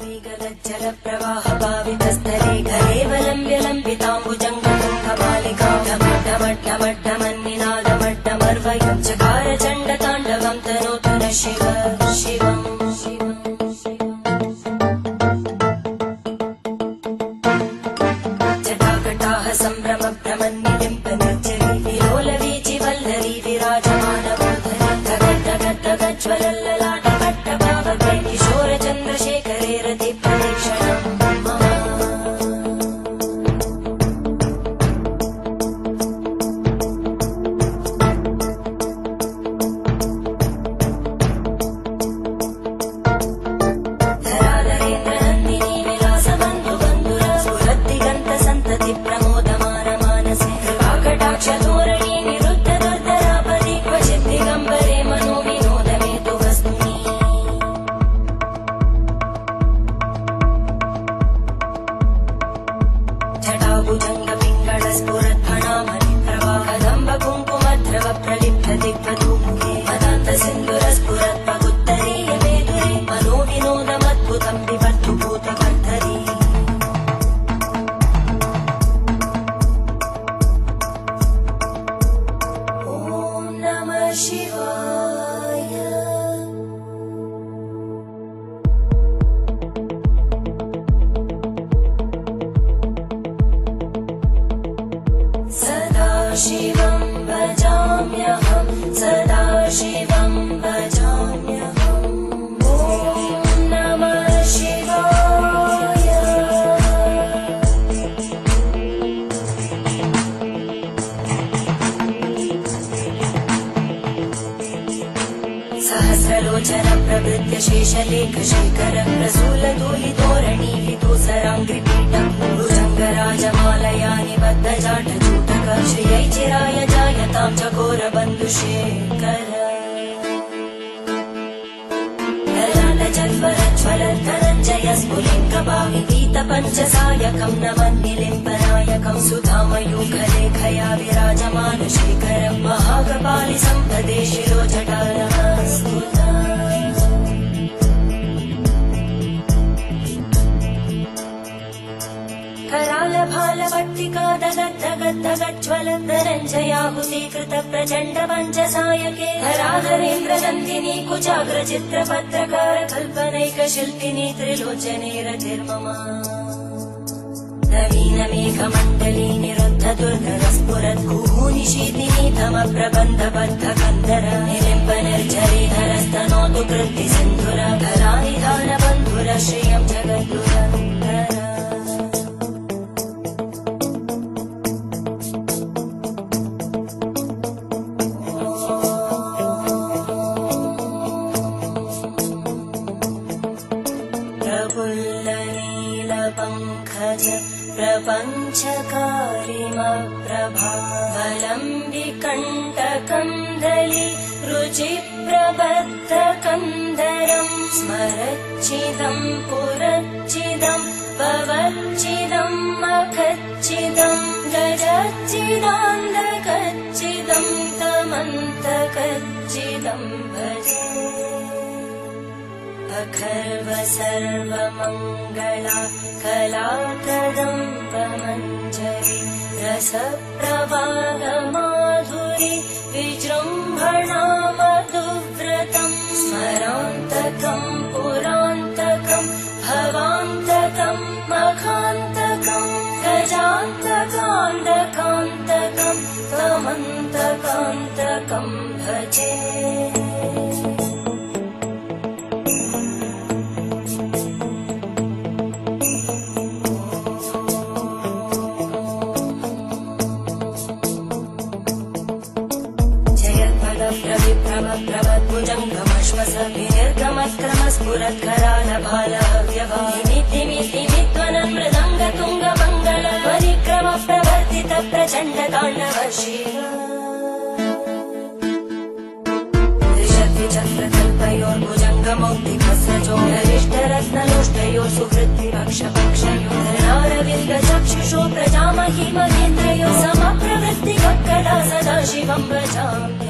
प्रवाह पावितस्तरे घरेवलम्ब्य लम्बिताम्बुजङ्गकुम्भमालिकाढमड्ढमड्ढमड्ढमन्निनादमड्ढमर्वयं चकारचण्डताण्डवं तनोतु न शिव शिव शिवं सहस्रलोचन प्रभृत्य शेषलेख शेखर प्रसूल धूलि तोरणी विदूसराङ्घ्रिपीठ भुजङ्गराजमालया निबद्ध जाट चूटक श्रियै चिराय जायतां चकोर बन्धुशेखर ज्वलन्तरञ्जय स्फुलिङ्गभाविगीत पञ्चसायकं नमन्निलिम्बनायकं सुधामयूखलेखया विराजमान शेखरं महाकपालि सम्पदे शिरो दगद् दगज्ज्वलन्तरञ्जयाहुतीकृत प्रचण्ड पञ्चसायके हराधरेन्द्र नन्दिनी कुचाग्र चित्रपत्रकार कल्पनैक शिल्पिनी त्रिलोचने रतिर्मम नवीनमेघमण्डली निरुद्ध दुर्धर स्फुरत् कुहूनिशीतिनी तम प्रबन्ध बद्ध कन्दर निलिम्ब निर्झरी धरस्तनोतु कृत्ति सिन्धुर धरानिधान बन्धुर श्रियं प्रफुल्लनीलपङ्कज प्रपञ्चकारिमप्रभावलम्बिकण्टकन्दलि रुचिप्रबद्धकन्दरम् स्मरच्चिदम् पुरच्चिदम् भवच्चिदम् मखच्चिदम् गजच्चिदान्धकच्चिदम् तमन्तकच्चिदम् भजे अखर्व सर्वमङ्गला कलाकदम्बमञ्जरि रसप्रवाहमाधुरि विजृम्भणा मधुव्रतम् स्मरान्तकम् पुरान्तकम् भवान्तकम् मखान्तकम् गजान्तकान्तकान्तकम् त्वमन्तकान्तकम् भजे ङ्गतुङ्ग परिक्रम प्रवर्तित प्रचण्ड काण्डवशीशति चन्द्रकल्पयोर्भुजङ्ग मौक्तिकस्य चो हरिष्ठरत्ननुष्टयो सुहृत्तिपक्ष चक्षुषो प्रजाम हि महेन्द्रयो समप्रवृत्तिभकदा सदा शिवं व्रजाम्।